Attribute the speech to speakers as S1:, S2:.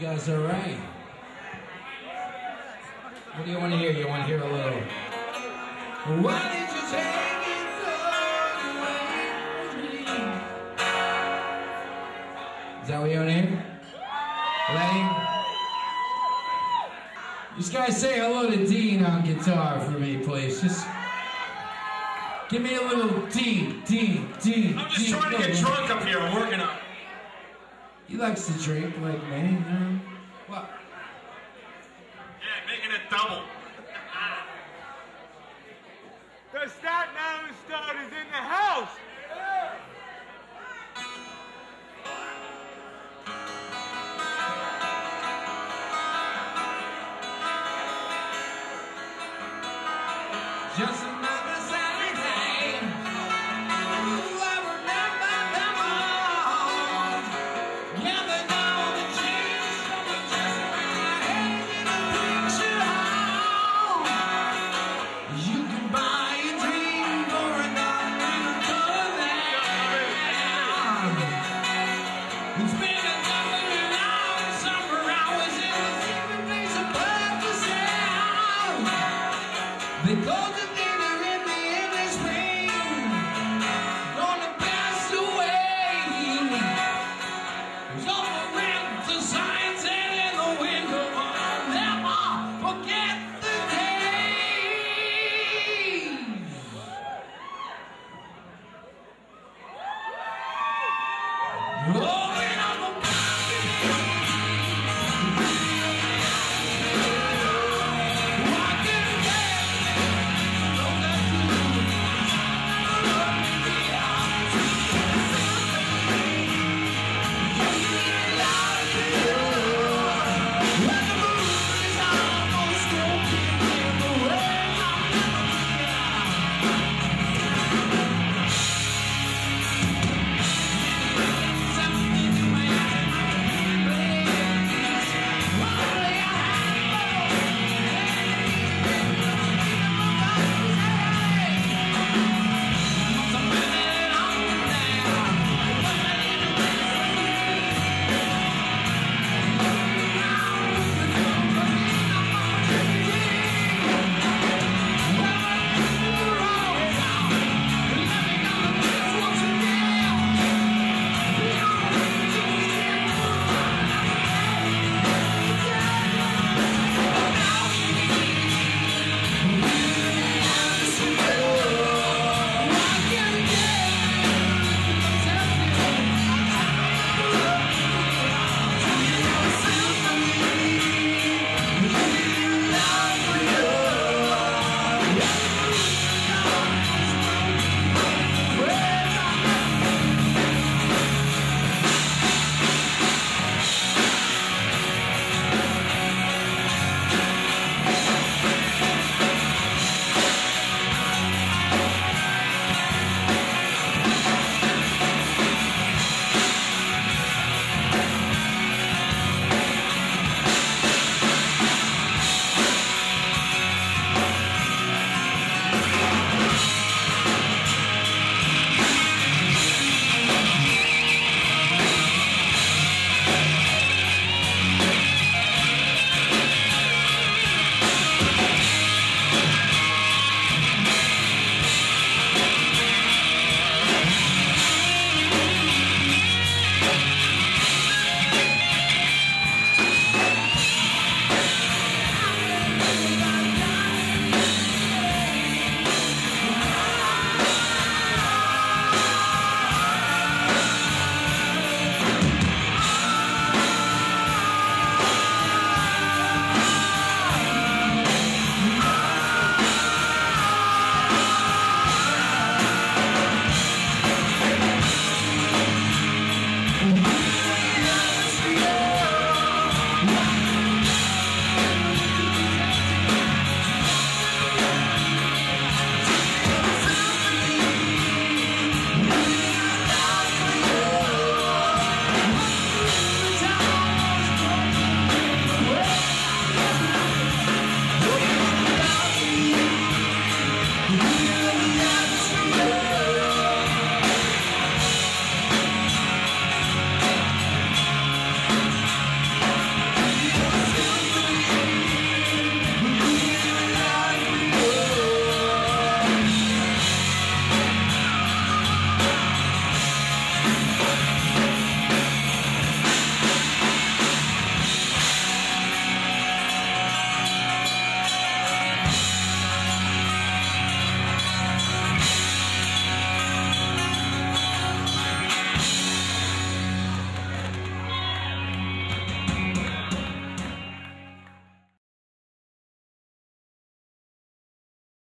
S1: You guys all right? What do you want to hear? You want to hear a little? Why did you take it so away from me? Is that what you want to hear? Lenny? Just guys say hello to Dean on guitar for me, please. Just give me a little Dean, Dean, Dean.
S2: I'm just trying to get drunk up here. I'm working up.
S1: He likes to drink like know? Well,
S2: Yeah, making it double.
S1: It's been